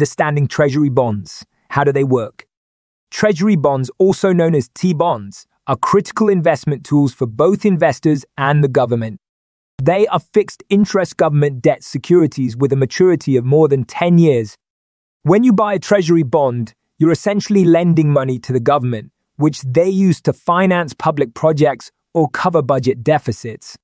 understanding treasury bonds. How do they work? Treasury bonds, also known as T bonds, are critical investment tools for both investors and the government. They are fixed interest government debt securities with a maturity of more than 10 years. When you buy a treasury bond, you're essentially lending money to the government, which they use to finance public projects or cover budget deficits.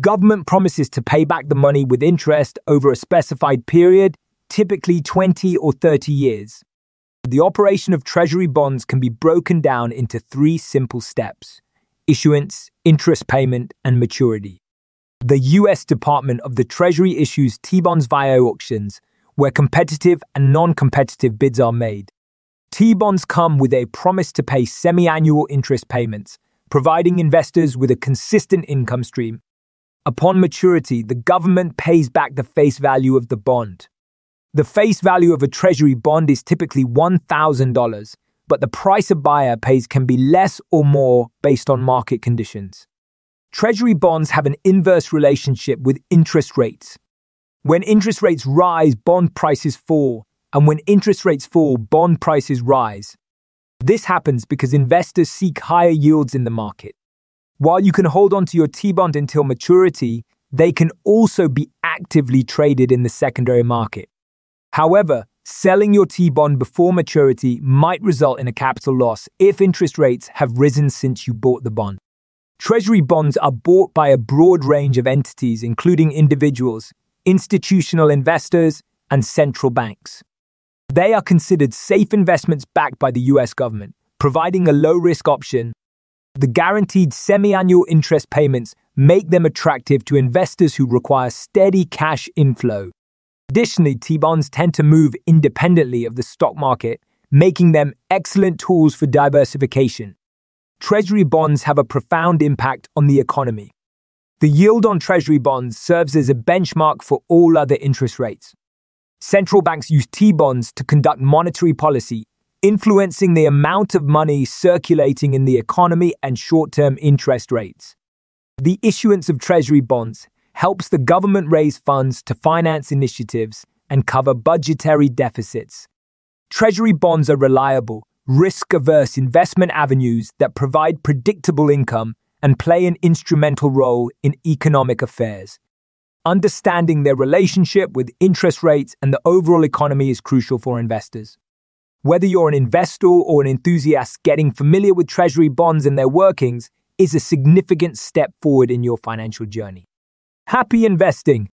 Government promises to pay back the money with interest over a specified period, typically 20 or 30 years. The operation of treasury bonds can be broken down into three simple steps issuance, interest payment, and maturity. The US Department of the Treasury issues T bonds via auctions, where competitive and non competitive bids are made. T bonds come with a promise to pay semi annual interest payments, providing investors with a consistent income stream. Upon maturity, the government pays back the face value of the bond. The face value of a treasury bond is typically $1,000, but the price a buyer pays can be less or more based on market conditions. Treasury bonds have an inverse relationship with interest rates. When interest rates rise, bond prices fall, and when interest rates fall, bond prices rise. This happens because investors seek higher yields in the market. While you can hold on to your T bond until maturity, they can also be actively traded in the secondary market. However, selling your T bond before maturity might result in a capital loss if interest rates have risen since you bought the bond. Treasury bonds are bought by a broad range of entities, including individuals, institutional investors, and central banks. They are considered safe investments backed by the US government, providing a low risk option. The guaranteed semi annual interest payments make them attractive to investors who require steady cash inflow. Additionally, T bonds tend to move independently of the stock market, making them excellent tools for diversification. Treasury bonds have a profound impact on the economy. The yield on Treasury bonds serves as a benchmark for all other interest rates. Central banks use T bonds to conduct monetary policy, influencing the amount of money circulating in the economy and short term interest rates. The issuance of Treasury bonds helps the government raise funds to finance initiatives and cover budgetary deficits. Treasury bonds are reliable, risk averse investment avenues that provide predictable income and play an instrumental role in economic affairs. Understanding their relationship with interest rates and the overall economy is crucial for investors. Whether you're an investor or an enthusiast, getting familiar with Treasury bonds and their workings is a significant step forward in your financial journey. Happy investing!